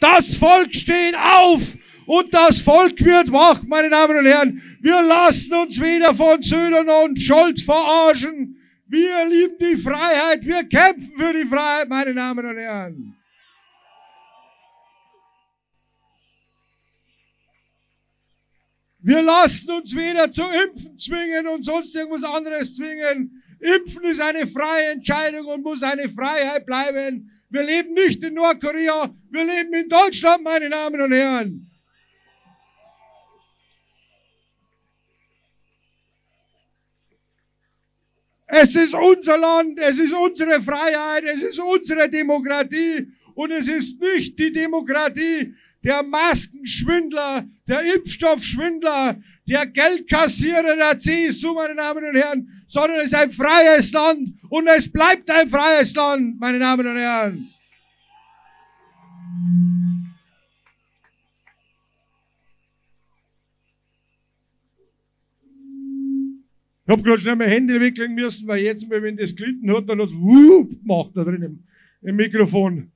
Das Volk steht auf und das Volk wird wach, meine Damen und Herren. Wir lassen uns weder von Södern und Scholz verarschen. Wir lieben die Freiheit. Wir kämpfen für die Freiheit, meine Damen und Herren. Wir lassen uns weder zu impfen zwingen und sonst irgendwas anderes zwingen. Impfen ist eine freie Entscheidung und muss eine Freiheit bleiben. Wir leben nicht in Nordkorea, wir leben in Deutschland, meine Damen und Herren. Es ist unser Land, es ist unsere Freiheit, es ist unsere Demokratie und es ist nicht die Demokratie der Maskenschwindler, der Impfstoffschwindler, der Geldkassierer der CSU, meine Damen und Herren, sondern es ist ein freies Land und es bleibt ein freies Land, meine Damen und Herren. Ich hab gerade schnell mein Handy wickeln müssen, weil jetzt, wenn das Glitten hat, dann hat's wup gemacht da drin im, im Mikrofon.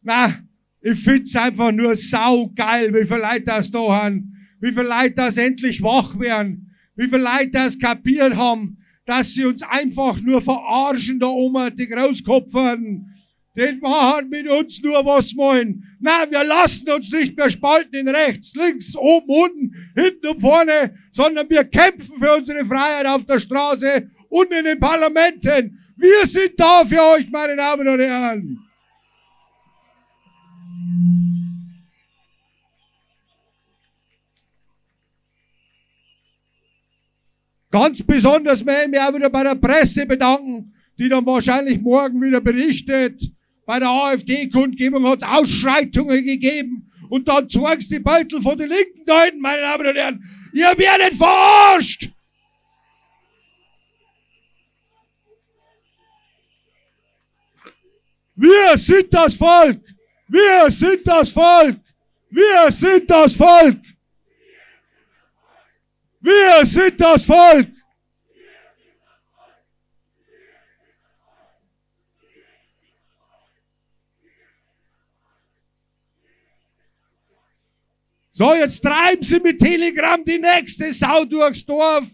Na, ich find's einfach nur saugeil, wie viele Leute das da haben, wie viele Leute das endlich wach werden, wie viele Leute das kapiert haben, dass sie uns einfach nur verarschen da oben, die Großkopfern. Die machen mit uns nur was wollen. Nein, wir lassen uns nicht mehr spalten in rechts, links, oben, unten, hinten und vorne, sondern wir kämpfen für unsere Freiheit auf der Straße und in den Parlamenten. Wir sind da für euch, meine Damen und Herren. Ganz besonders möchte ich mich auch wieder bei der Presse bedanken, die dann wahrscheinlich morgen wieder berichtet. Bei der AfD-Kundgebung hat es Ausschreitungen gegeben und dann zeigst die Beutel von den Linken hinten, meine Damen und Herren. Ihr werdet verarscht! Wir sind das Volk! Wir sind das Volk! Wir sind das Volk! Wir sind das Volk! So, jetzt treiben sie mit Telegram die nächste Sau durchs Dorf.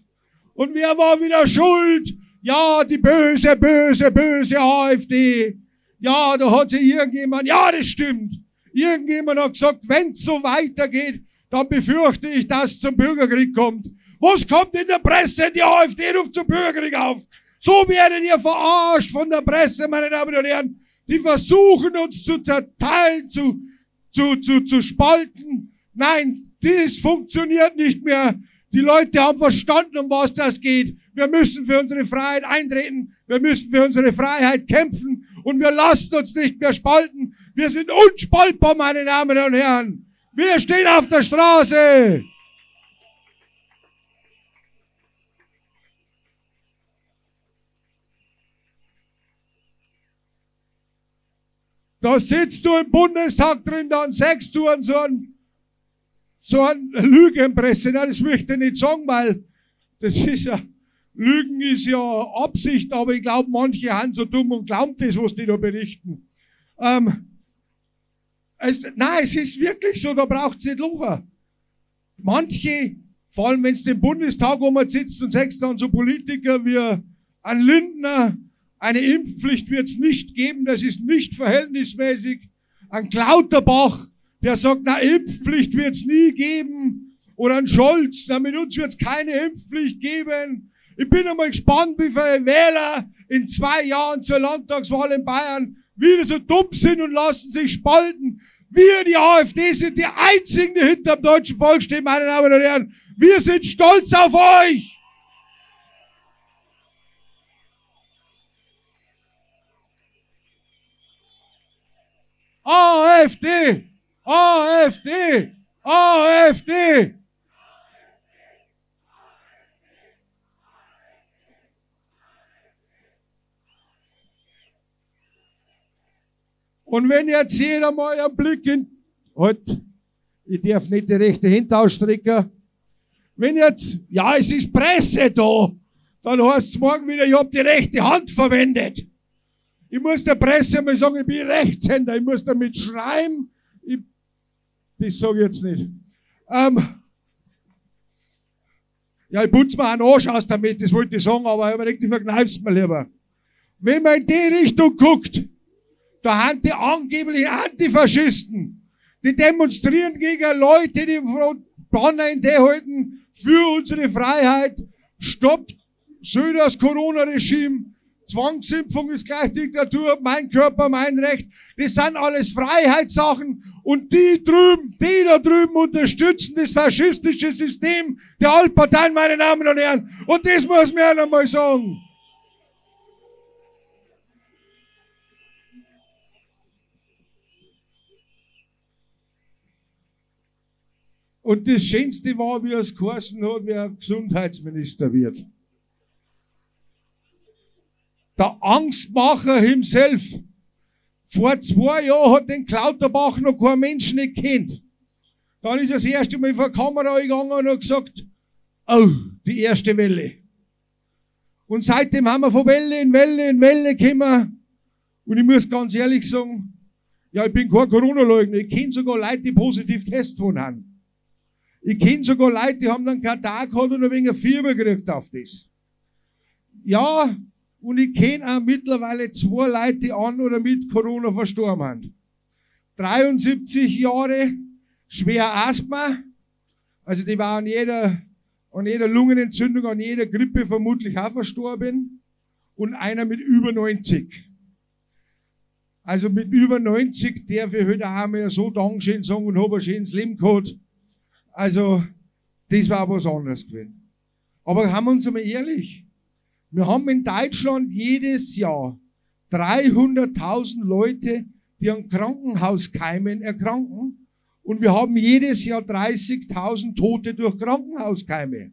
Und wer war wieder schuld? Ja, die böse, böse, böse AfD. Ja, da hat sich irgendjemand, ja, das stimmt. Irgendjemand hat gesagt, wenn es so weitergeht, dann befürchte ich, dass es zum Bürgerkrieg kommt. Was kommt in der Presse? Die AfD ruft zum Bürgerkrieg auf. So werdet ihr verarscht von der Presse, meine Damen und Herren. Die versuchen uns zu zerteilen, zu, zu, zu, zu spalten. Nein, dies funktioniert nicht mehr. Die Leute haben verstanden, um was das geht. Wir müssen für unsere Freiheit eintreten. Wir müssen für unsere Freiheit kämpfen. Und wir lassen uns nicht mehr spalten. Wir sind unspaltbar, meine Damen und Herren. Wir stehen auf der Straße. Da sitzt du im Bundestag drin, dann sagst du an so ein so ein Lügenpresse. Das möchte ich nicht sagen, weil das ist ja, Lügen ist ja Absicht, aber ich glaube, manche haben so dumm und glauben das, was die da berichten. Ähm, es, nein, es ist wirklich so, da braucht es nicht lachen. Manche, vor allem wenn es den Bundestag, man sitzt und sagst dann so Politiker wie ein Lindner, eine Impfpflicht wird es nicht geben, das ist nicht verhältnismäßig. Ein Klauterbach, der sagt, na, Impfpflicht wird es nie geben. Oder ein Scholz, na, mit uns wird es keine Impfpflicht geben. Ich bin einmal gespannt, wie viele Wähler in zwei Jahren zur Landtagswahl in Bayern wieder so dumm sind und lassen sich spalten. Wir, die AfD, sind die einzigen, die hinter dem deutschen Volk stehen, meine Damen und Herren. Wir sind stolz auf euch. AfD, AfD, AfD. Und wenn jetzt jeder mal einen Blick in, halt, ich darf nicht die rechte Hand ausstrecken. Wenn jetzt, ja, es ist Presse da, dann heißt es morgen wieder, ich habe die rechte Hand verwendet. Ich muss der Presse mal sagen, ich bin Rechtshänder, ich muss damit schreiben, ich Das sage ich jetzt nicht. Ähm, ja, ich putze mir einen Arsch aus damit, das wollte ich sagen, aber ich gedacht, ich verkneif's mir lieber. Wenn man in die Richtung guckt, da haben die angeblichen Antifaschisten, die demonstrieren gegen Leute, die Banner in die halten, für unsere Freiheit, stoppt Söders Corona-Regime, Zwangsimpfung ist gleich Diktatur, mein Körper, mein Recht. Das sind alles Freiheitssachen. Und die drüben, die da drüben unterstützen das faschistische System der Altparteien, meine Damen und Herren. Und das muss man ja einmal sagen. Und das Schönste war, wie es geheißen hat, wer Gesundheitsminister wird. Der Angstmacher himself. Vor zwei Jahren hat den Klauterbach noch kein Mensch nicht kennt. Dann ist er das erste Mal vor die Kamera gegangen und hat gesagt, oh, die erste Welle. Und seitdem haben wir von Welle in Welle in Welle gekommen. Und ich muss ganz ehrlich sagen, ja, ich bin kein Corona-Leugner. Ich kenne sogar Leute, die positiv Test haben. Ich kenne sogar Leute, die haben dann keinen Tag gehabt und ein wenig Fieber gekriegt auf das. Ja, und ich kenne auch mittlerweile zwei Leute, die an oder mit Corona verstorben haben. 73 Jahre, schwer Asthma. Also die war an jeder, an jeder Lungenentzündung, an jeder Grippe vermutlich auch verstorben. Und einer mit über 90. Also mit über 90 darf ich heute auch mal so Dankeschön sagen und habe ein schönes Leben gehabt. Also, das war was anderes gewesen. Aber haben wir uns einmal ehrlich, wir haben in Deutschland jedes Jahr 300.000 Leute, die an Krankenhauskeimen erkranken. Und wir haben jedes Jahr 30.000 Tote durch Krankenhauskeime.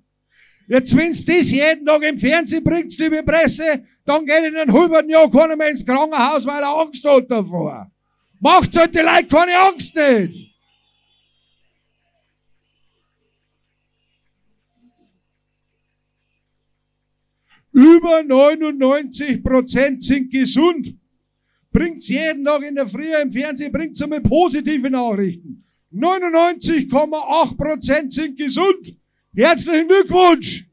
Jetzt, wenn's das jeden Tag im Fernsehen bringt, liebe Presse, dann geht in einem halben Jahr keiner mehr ins Krankenhaus, weil er Angst hat davor. Macht halt die Leute keine Angst nicht. Über 99 Prozent sind gesund. Bringt's jeden Tag in der Früh im Fernsehen, bringt's einmal positive Nachrichten. 99,8 Prozent sind gesund. Herzlichen Glückwunsch!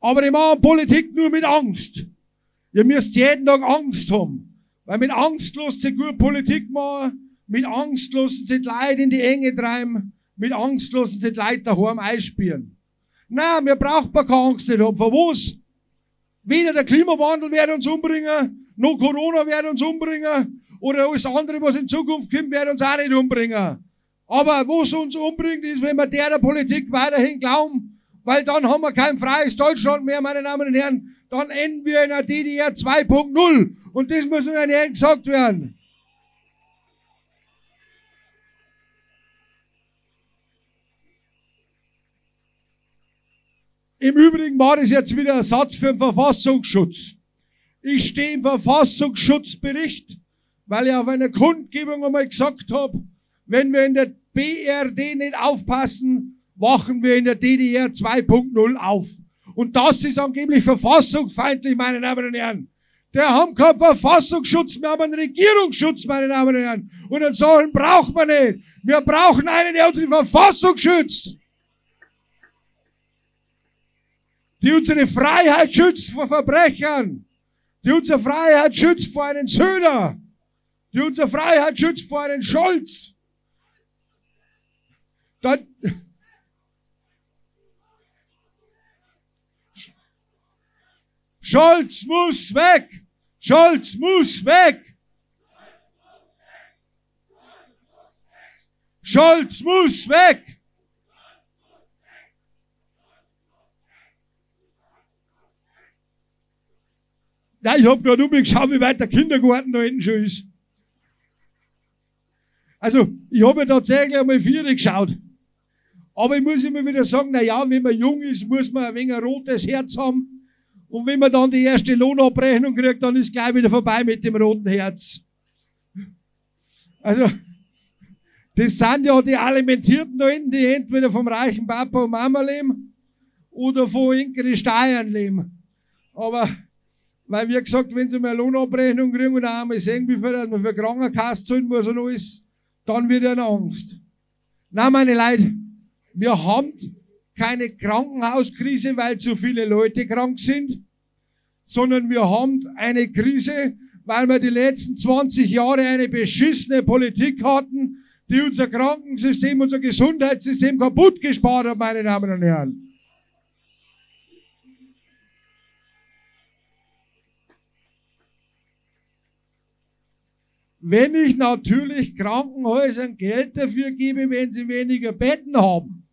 Aber die machen Politik nur mit Angst. Ihr müsst jeden Tag Angst haben. Weil mit Angst lässt sich gut Politik machen. Mit Angstlosen sind Leute in die Enge treiben. Mit Angstlosen sind Leute daheim einspielen. Nein, wir brauchen keine Angst nicht haben. Von was? Weder der Klimawandel wird uns umbringen, noch Corona wird uns umbringen, oder alles andere, was in Zukunft kommt, wird uns auch nicht umbringen. Aber was uns umbringt, ist, wenn wir der, Politik weiterhin glauben, weil dann haben wir kein freies Deutschland mehr, meine Damen und Herren. Dann enden wir in der DDR 2.0. Und das muss mir gesagt werden. Im Übrigen war es jetzt wieder ein Satz für den Verfassungsschutz. Ich stehe im Verfassungsschutzbericht, weil ich auf einer Kundgebung einmal gesagt habe, wenn wir in der BRD nicht aufpassen, wachen wir in der DDR 2.0 auf. Und das ist angeblich verfassungsfeindlich, meine Damen und Herren. Der haben keinen Verfassungsschutz, wir haben einen Regierungsschutz, meine Damen und Herren. Und einen solchen braucht man nicht. Wir brauchen einen, der unsere Verfassung schützt. Die unsere Freiheit schützt vor Verbrechern, die unsere Freiheit schützt vor einem Söder, die unsere Freiheit schützt vor einem Scholz. Dann, Scholz muss weg! Scholz muss weg! Scholz muss weg! Ja, ich habe gerade umgeschaut, wie weit der Kindergarten da hinten schon ist. Also, ich habe ja tatsächlich einmal vier geschaut. Aber ich muss immer wieder sagen, na ja, wenn man jung ist, muss man ein wenig ein rotes Herz haben. Und wenn man dann die erste Lohnabrechnung kriegt, dann ist gleich wieder vorbei mit dem roten Herz. Also, das sind ja die Alimentierten da hinten, die entweder vom reichen Papa und Mama leben oder von irgendwelchen Steuern leben. Aber Weil, wie gesagt, wenn sie mal eine Lohnabrechnung kriegen und auch einmal sehen, wie viel man für Krankenkasse zahlen muss und alles, dann wird ihnen Angst. Na, meine Leute, wir haben keine Krankenhauskrise, weil zu viele Leute krank sind, sondern wir haben eine Krise, weil wir die letzten 20 Jahre eine beschissene Politik hatten, die unser Krankensystem, unser Gesundheitssystem kaputt gespart hat, meine Damen und Herren. Wenn ich natürlich Krankenhäusern Geld dafür gebe, wenn sie weniger Betten haben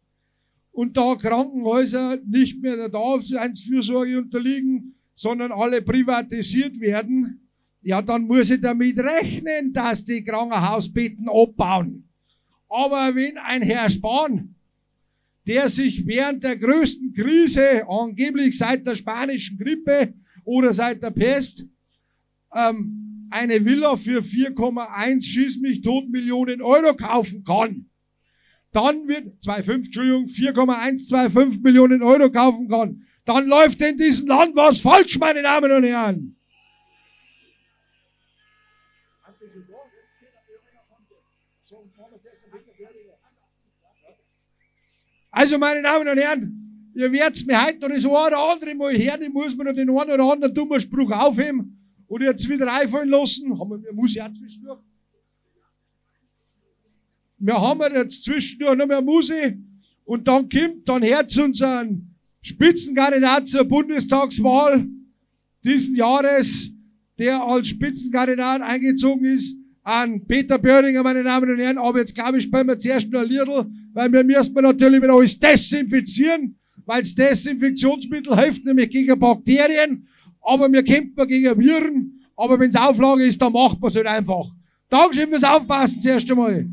und da Krankenhäuser nicht mehr der Daseinsfürsorge unterliegen, sondern alle privatisiert werden, ja, dann muss ich damit rechnen, dass die Krankenhausbetten abbauen. Aber wenn ein Herr Spahn, der sich während der größten Krise, angeblich seit der spanischen Grippe oder seit der Pest, ähm, eine Villa für 4,1 schieß mich tot Millionen Euro kaufen kann, dann wird, 2,5, Entschuldigung, 4,125 Millionen Euro kaufen kann, dann läuft in diesem Land was falsch, meine Damen und Herren. Also, meine Damen und Herren, ihr werdet mir heute noch das eine oder andere Mal hören, ich muss mir noch den einen oder anderen dummen Spruch aufheben und jetzt wieder einfallen lassen. Haben wir, muss ja zwischendurch. Wir haben jetzt zwischendurch noch mehr Musik und dann kommt, dann hört unseren Spitzenkandidat zur Bundestagswahl diesen Jahres, der als Spitzenkandidat eingezogen ist, an Peter Böhringer, meine Damen und Herren. Aber jetzt glaube ich, spielen wir zuerst noch ein Liedl, weil wir müssen natürlich wieder alles desinfizieren, weil das Desinfektionsmittel hilft nämlich gegen Bakterien, aber wir kämpfen gegen Viren. Aber wenn es Auflage ist, dann macht man es halt einfach. Dankeschön fürs Aufpassen zuerst einmal.